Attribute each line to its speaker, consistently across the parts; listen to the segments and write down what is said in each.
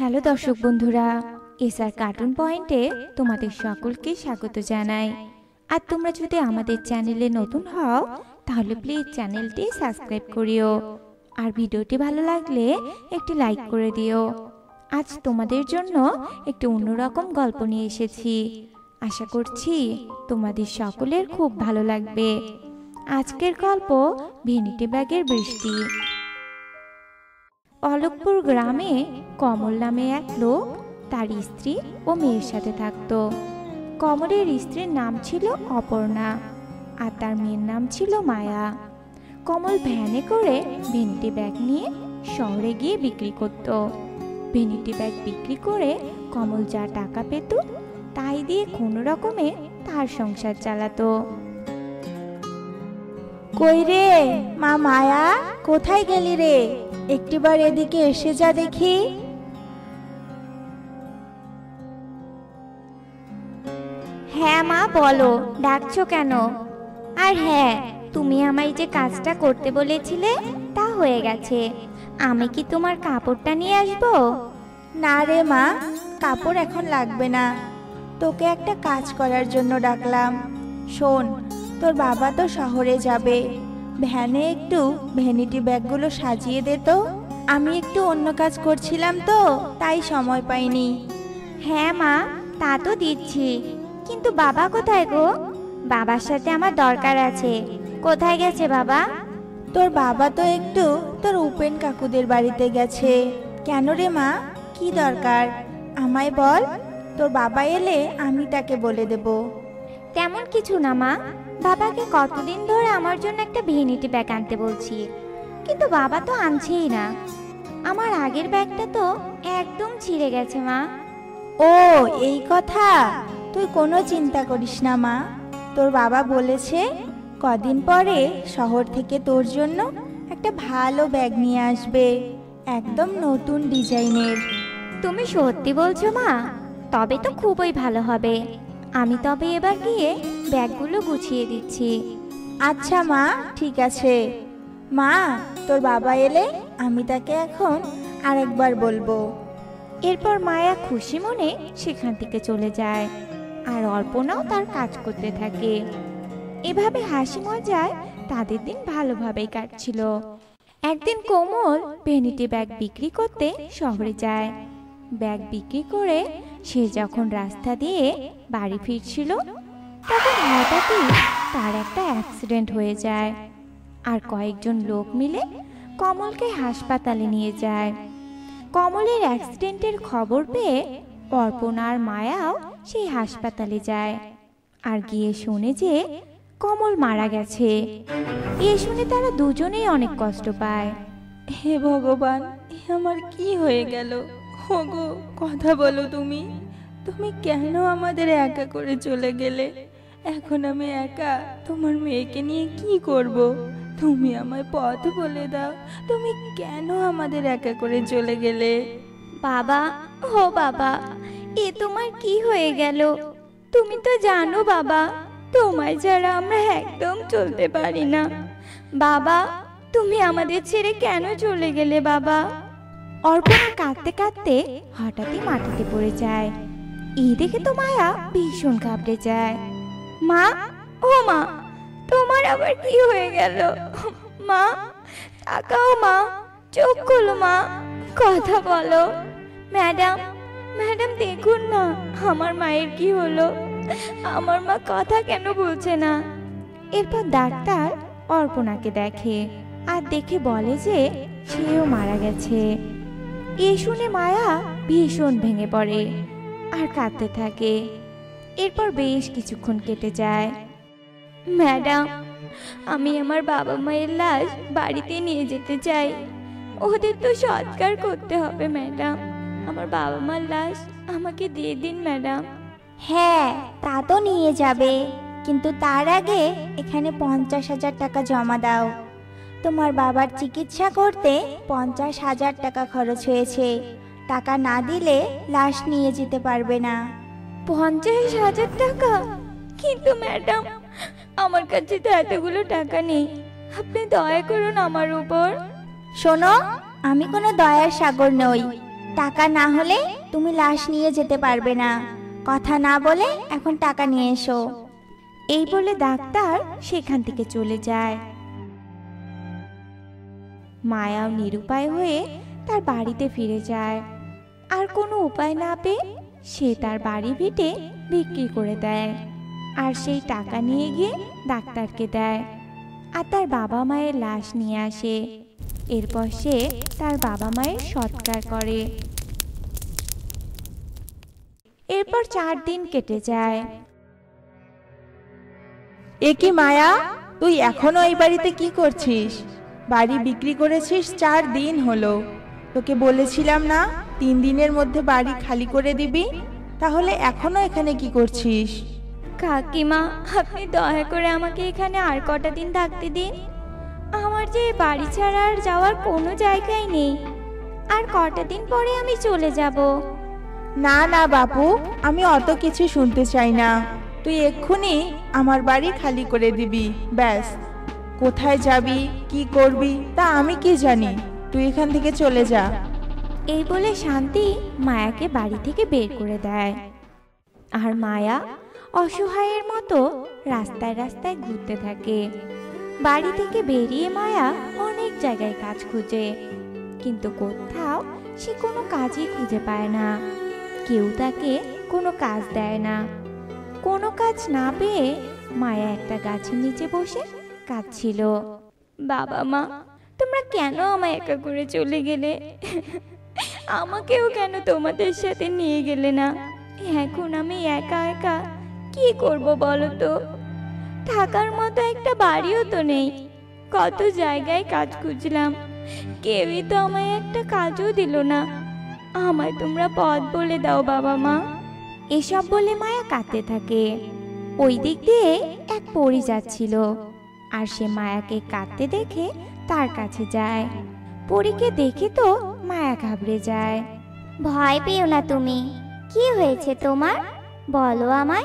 Speaker 1: Hello দর্শক বন্ধুরা, SR cartoon পয়েন্টে তোমাদের সকলকে স্বাগত জানাই। আর তোমরা যদি আমাদের চ্যানেলে নতুন হও, তাহলে প্লিজ চ্যানেলটি সাবস্ক্রাইব করিও। আর ভিডিওটি ভালো লাগলে একটি লাইক করে দিও। আজ তোমাদের জন্য একটি অন্যরকম গল্প নিয়ে এসেছি। আশা করছি তোমাদের সকলের খুব ভালো লাগবে। আজকের গল্প ভেনিটি ব্যাগের বৃষ্টি। অলোকপুর গ্রামে কমল নামে এক লোক তার স্ত্রী ও মেয়ের সাথে থাকত। কমলের স্ত্রীর নাম ছিল অপর্ণা আর তার মেয়ের নাম ছিল মায়া। কমল ভ্যানে করে ভেনিটি ব্যাগ নিয়ে শহরে গিয়ে বিক্রি করত। ভেনিটি ব্যাগ বিক্রি করে কমল যা টাকা পেত তাই দিয়ে কোনো রকমে তার সংসার চালাতো।
Speaker 2: কই রে? মা মায়া, কোথায় গেলি রে? একটিবার এদিকে এসে যা দেখি।
Speaker 1: হ্যাঁ মা বলো ডাকছো কেন? আর হ্যাঁ তুমি আমায় যে কাজটা করতে বলেছিলে তা হয়ে গেছে। আমি কি তোমার কাপড়টা নিয়ে আসব?
Speaker 2: না রে মা কাপড় এখন লাগবে না। তোকে একটা কাজ করার জন্য ডাকলাম। শোন তোর বাবা তো শহরে যাবে। ভ্যানে একটু ভ্যানিটি ব্যাগগুলো সাজিয়ে দে তো। আমি একটু অন্য কাজ করছিলাম তো তাই সময় পাইনি।
Speaker 1: হ্যাঁ মা তা তো দিচ্ছি। কিন্তু বাবা কোথায় গো? বাবার সাথে আমার দরকার আছে। কোথায় গেছে বাবা?
Speaker 2: তোর বাবা তো একটু তোর উপেন কাকুদের বাড়িতে গেছে। কেন রে মা? কি দরকার? আমায় বল। তোর বাবা এলে আমি তাকে বলে দেব।
Speaker 1: তেমন কিছু না মা। বাবাকে কতদিন ধরে আমার জন্য একটা ভেনিটি ব্যাগ আনতে বলছি। কিন্তু বাবা তো আনছেই না। আমার আগের ব্যাগটা তো একদম ছিঁড়ে গেছে মা।
Speaker 2: ও এই কথা? তুই কোনো চিন্তা করিস না মা। তোর বাবা বলেছে কদিন পরে শহর থেকে তোর জন্য একটা ভালো ব্যাগ নিয়ে আসবে একদম নতুন ডিজাইনের।
Speaker 1: তুমি সত্যি বলছো মা। তবে তো খুবই ভালো হবে। আমি তবে এবার গিয়ে ব্যাগগুলো গুছিয়ে দিচ্ছি।
Speaker 2: আচ্ছা মা, ঠিক আছে। মা, তোর বাবা এলে আমি তাকে এখন আরেকবার বলব।
Speaker 1: এরপর মায়া খুশি মনে সেখান থেকে চলে যায় আর অর্পণাও তার কাজ করতে থাকে। এভাবে হাসি মজায় তাদের দিন ভালোভাবেই কাটছিল। একদিন কোমল ভেনিটি ব্যাগ বিক্রি করতে শহরে যায়। ব্যাগ বিক্রি করে সে যখন রাস্তা দিয়ে বাড়ি ফিরছিল তখন হঠাৎই তার একটা অ্যাক্সিডেন্ট হয়ে যায়। আর কয়েকজন লোক মিলে কমলকে হাসপাতালে নিয়ে যায়। কমলের অ্যাক্সিডেন্টের খবর পেয়ে অর্পণা আর মায়াও সেই হাসপাতালে যায়। আর গিয়ে শুনে যে কমল মারা গেছে। এ শুনে তারা দুজনেই অনেক কষ্ট পায়।
Speaker 2: হে ভগবান, আমার কি হয়ে গেল? কথা বলো তুমি। তুমি কেন আমাদের একা করে চলে গেলে? এখন আমি একা তোমার মেয়েকে নিয়ে কি করব? তুমি আমায় পথ বলে দাও। তুমি কেন আমাদের একা করে চলে গেলে?
Speaker 1: বাবা ও বাবা এ তোমার কি হয়ে গেল? তুমি তো জানো বাবা তোমায় ছাড়া আমরা একদম চলতে পারি না। বাবা তুমি আমাদের ছেড়ে কেন চলে গেলে বাবা? অর্পণা কাঁদতে কাঁদতে হঠাৎই মাটিতে পড়ে যায়। এই দেখে তো মায়া ভীষণ ঘাবড়ে যায়। মা, ও মা, তোমার আবার কি হয়ে গেল? মা, তাকাও মা, চোখ খোলো মা, কথা বলো। ম্যাডাম ম্যাডাম দেখুন না আমার মায়ের কি হলো? আমার মা কথা কেন বলছে না? এরপর ডাক্তার অর্পণাকে দেখে আর দেখে বলে যে সেও মারা গেছে। এ শুনে মায়া ভীষণ ভেঙে পড়ে আর কাঁদতে থাকে। এরপর বেশ কিছুক্ষণ কেটে যায়। ম্যাডাম, আমি আমার বাবা মায়ের লাশ বাড়িতে নিয়ে যেতে চাই। ওদের তো সৎকার করতে হবে, ম্যাডাম। আমার বাবা মার লাশ আমাকে দিয়ে দিন, ম্যাডাম।
Speaker 2: হ্যাঁ তা তো নিয়ে যাবে। কিন্তু তার আগে এখানে পঞ্চাশ হাজার টাকা জমা দাও। তোমার বাবার চিকিৎসা করতে পঞ্চাশ হাজার টাকা খরচ হয়েছে। টাকা না দিলে লাশ নিয়ে যেতে পারবে না।
Speaker 1: পঞ্চাশ হাজার টাকা। কিন্তু ম্যাডাম আমার কাছে তো এতগুলো টাকা নেই। আপনি দয়া করুন আমার উপর।
Speaker 2: শোনো আমি কোনো দয়ার সাগর নই।
Speaker 3: টাকা না হলে তুমি লাশ নিয়ে যেতে পারবে না। কথা না বলে এখন টাকা নিয়ে এসো।
Speaker 1: এই বলে ডাক্তার সেখান থেকে চলে যায়। মায়াও নিরুপায় হয়ে তার বাড়িতে ফিরে যায়। আর কোনো উপায় না পেয়ে সে তার বাড়ি ভিটে বিক্রি করে দেয়। আর সেই টাকা নিয়ে গিয়ে ডাক্তারকে দেয়। আর তার বাবা মায়ের লাশ নিয়ে আসে। এরপর সে তার বাবা মায়ের সৎকার করে। এরপর চার দিন কেটে যায়।
Speaker 2: এ কি মায়া? তুই এখনও এই বাড়িতে কি করছিস? বাড়ি বিক্রি করেছিস চার দিন হলো। তোকে বলেছিলাম না তিন দিনের মধ্যে বাড়ি খালি করে দিবি? তাহলে এখনও এখানে কি করছিস?
Speaker 1: কাকিমা আপনি দয়া করে আমাকে এখানে আর কটা দিন থাকতে দিন। আমার যে এই বাড়ি ছাড়া আর যাওয়ার কোনো জায়গাই নেই। আর কটা দিন পরে আমি চলে যাব।
Speaker 2: না না বাপু আমি অত কিছু শুনতে চাই না। তুই এক্ষুনি আমার বাড়ি খালি করে দিবি ব্যাস। কোথায় যাবি কি করবি তা আমি কি জানি। তুই এখান থেকে চলে যা।
Speaker 1: এই বলে শান্তি মায়াকে বাড়ি থেকে বের করে দেয়। আর মায়া অসহায়ের মতো রাস্তায় রাস্তায় ঘুরতে থাকে। বাড়ি থেকে বেরিয়ে মায়া অনেক জায়গায় কাজ খুঁজে। কিন্তু কোথাও সে কোনো কাজই খুঁজে পায় না। কেউ তাকে কোনো কাজ দেয় না। কোনো কাজ না পেয়ে মায়া একটা গাছের নিচে বসে কাঁদছিল। বাবা মা, তোমরা কেন আমায় একা করে চলে গেলে? আমাকেও কেন তোমাদের সাথে নিয়ে গেলে না? এখন আমি একা একা কি করব বলো তো? থাকার মতো একটা বাড়িও তো নেই। কত জায়গায় কাজ খুঁজলাম। কেউই তো আমায় একটা কাজও দিল না। আমায় তোমরা পথ বলে দাও বাবা মা। এসব বলে মায়া কাঁদতে থাকে। ওই দিক দিয়ে এক পরি যাচ্ছিল। আর সে মায়াকে কাঁদতে দেখে তার কাছে যায়। পরীকে দেখে তো মায়া ঘাবড়ে যায়।
Speaker 3: ভয় পেও না তুমি। কি হয়েছে তোমার? বলো আমায়।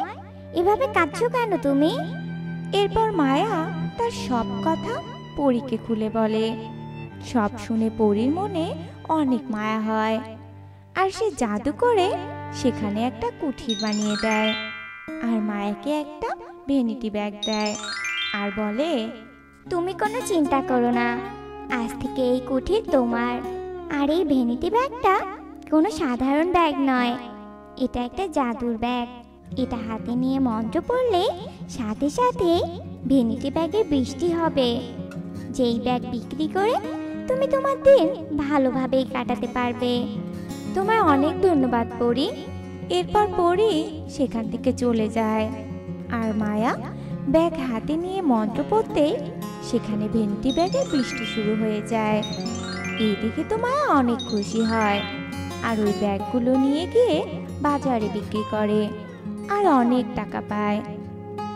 Speaker 3: এভাবে কাঁদছো কেন তুমি?
Speaker 1: এরপর মায়া তার সব কথা পরীকে খুলে বলে। সব শুনে পরীর মনে অনেক মায়া হয়। আর সে জাদু করে সেখানে একটা কুঠির বানিয়ে দেয়। আর মায়াকে একটা ভেনিটি ব্যাগ দেয়। আর বলে
Speaker 3: তুমি কোনো চিন্তা করো না। আজ থেকে এই কুঠির তোমার। আর এই ভেনিটি ব্যাগটা কোনো সাধারণ ব্যাগ নয়। এটা একটা জাদুর ব্যাগ। এটা হাতে নিয়ে মন্ত্র পড়লে সাথে সাথে ভেনিটি ব্যাগে বৃষ্টি হবে। যেই ব্যাগ বিক্রি করে তুমি তোমার দিন ভালোভাবেই কাটাতে পারবে।
Speaker 1: তোমায় অনেক ধন্যবাদ, পরি। এরপর পড়ি সেখান থেকে চলে যায়। আর মায়া ব্যাগ হাতে নিয়ে মন্ত্র পড়তে সেখানে ভেন্টি ব্যাগে বৃষ্টি শুরু হয়ে যায়। এই দেখে তো মায়া অনেক খুশি হয়। আর ওই ব্যাগগুলো নিয়ে গিয়ে বাজারে বিক্রি করে আর অনেক টাকা পায়।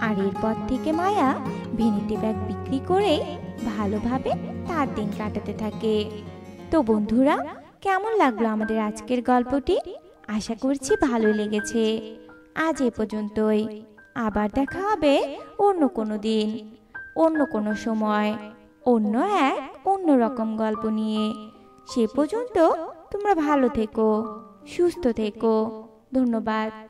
Speaker 1: আর এরপর থেকে মায়া ভেনিটি ব্যাগ বিক্রি করে ভালোভাবে তার দিন কাটাতে থাকে। তো বন্ধুরা, কেমন লাগল আমাদের আজকের গল্পটি? আশা করছি ভালো লেগেছে। আজ এ পর্যন্তই। আবার দেখা হবে অন্য কোনো দিন, অন্য কোনো সময়, অন্য এক অন্য রকম গল্প নিয়ে। সে পর্যন্ত তোমরা ভালো থেকো সুস্থ থেকো। ধন্যবাদ।